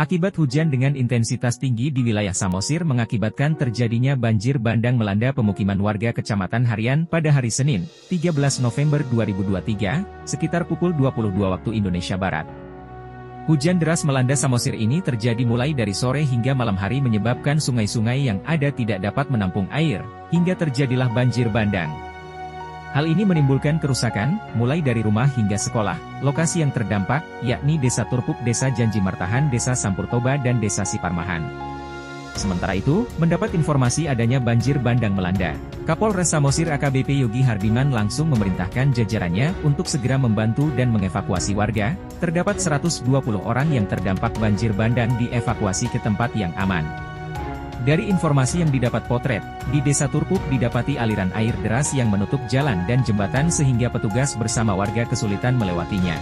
Akibat hujan dengan intensitas tinggi di wilayah Samosir mengakibatkan terjadinya banjir bandang melanda pemukiman warga Kecamatan Harian pada hari Senin, 13 November 2023, sekitar pukul 22 waktu Indonesia Barat. Hujan deras melanda Samosir ini terjadi mulai dari sore hingga malam hari menyebabkan sungai-sungai yang ada tidak dapat menampung air, hingga terjadilah banjir bandang. Hal ini menimbulkan kerusakan, mulai dari rumah hingga sekolah. Lokasi yang terdampak, yakni Desa Turpuk, Desa Janji Martahan, Desa Sampurtoba, dan Desa Siparmahan. Sementara itu, mendapat informasi adanya banjir bandang melanda. Kapolres Samosir AKBP Yogi Hardiman langsung memerintahkan jajarannya untuk segera membantu dan mengevakuasi warga. Terdapat 120 orang yang terdampak banjir bandang dievakuasi ke tempat yang aman. Dari informasi yang didapat potret, di Desa Turpuk didapati aliran air deras yang menutup jalan dan jembatan sehingga petugas bersama warga kesulitan melewatinya.